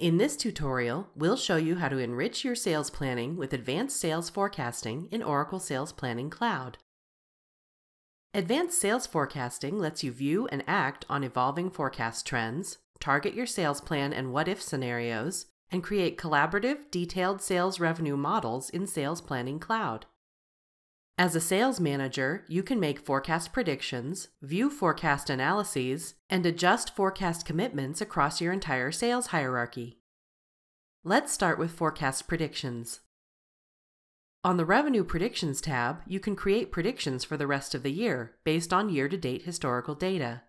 In this tutorial, we'll show you how to enrich your sales planning with advanced sales forecasting in Oracle Sales Planning Cloud. Advanced sales forecasting lets you view and act on evolving forecast trends, target your sales plan and what if scenarios, and create collaborative, detailed sales revenue models in Sales Planning Cloud. As a sales manager, you can make forecast predictions, view forecast analyses, and adjust forecast commitments across your entire sales hierarchy. Let's start with forecast predictions. On the Revenue Predictions tab, you can create predictions for the rest of the year based on year-to-date historical data.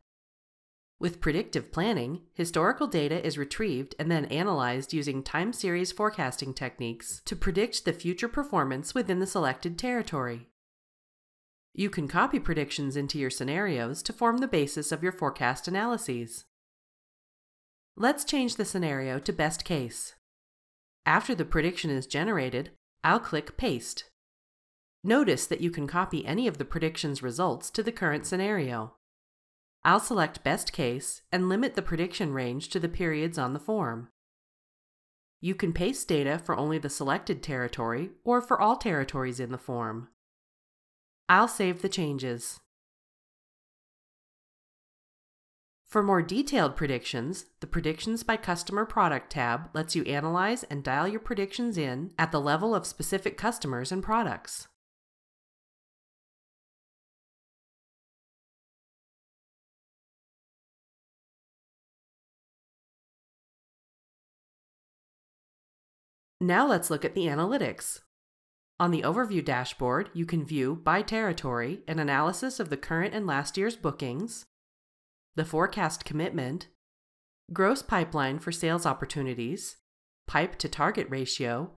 With predictive planning, historical data is retrieved and then analyzed using time series forecasting techniques to predict the future performance within the selected territory. You can copy predictions into your scenarios to form the basis of your forecast analyses. Let's change the scenario to best case. After the prediction is generated, I'll click Paste. Notice that you can copy any of the prediction's results to the current scenario. I'll select Best Case and limit the prediction range to the periods on the form. You can paste data for only the selected territory or for all territories in the form. I'll save the changes. For more detailed predictions, the Predictions by Customer Product tab lets you analyze and dial your predictions in at the level of specific customers and products. Now let's look at the analytics. On the Overview dashboard, you can view, by territory, an analysis of the current and last year's bookings, the forecast commitment, gross pipeline for sales opportunities, pipe to target ratio,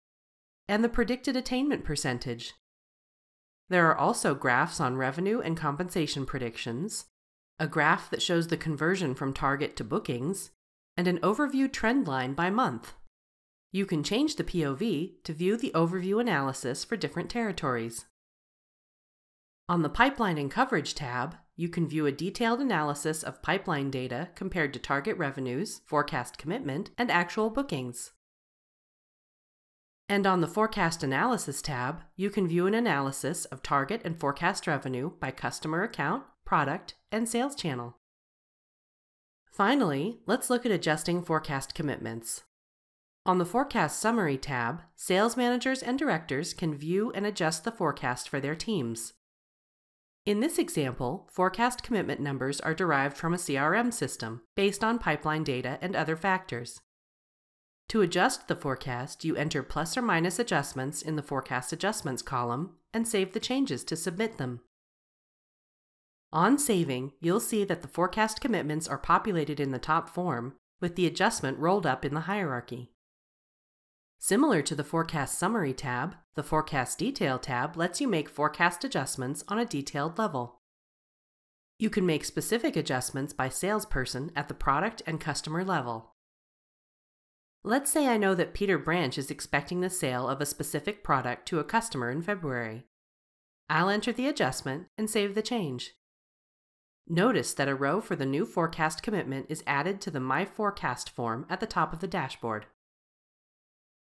and the predicted attainment percentage. There are also graphs on revenue and compensation predictions, a graph that shows the conversion from target to bookings, and an overview trend line by month. You can change the POV to view the overview analysis for different territories. On the Pipeline and Coverage tab, you can view a detailed analysis of pipeline data compared to target revenues, forecast commitment, and actual bookings. And on the Forecast Analysis tab, you can view an analysis of target and forecast revenue by customer account, product, and sales channel. Finally, let's look at adjusting forecast commitments. On the Forecast Summary tab, sales managers and directors can view and adjust the forecast for their teams. In this example, forecast commitment numbers are derived from a CRM system based on pipeline data and other factors. To adjust the forecast, you enter plus or minus adjustments in the Forecast Adjustments column and save the changes to submit them. On saving, you'll see that the forecast commitments are populated in the top form, with the adjustment rolled up in the hierarchy. Similar to the Forecast Summary tab, the Forecast Detail tab lets you make forecast adjustments on a detailed level. You can make specific adjustments by salesperson at the product and customer level. Let's say I know that Peter Branch is expecting the sale of a specific product to a customer in February. I'll enter the adjustment and save the change. Notice that a row for the new forecast commitment is added to the My Forecast form at the top of the dashboard.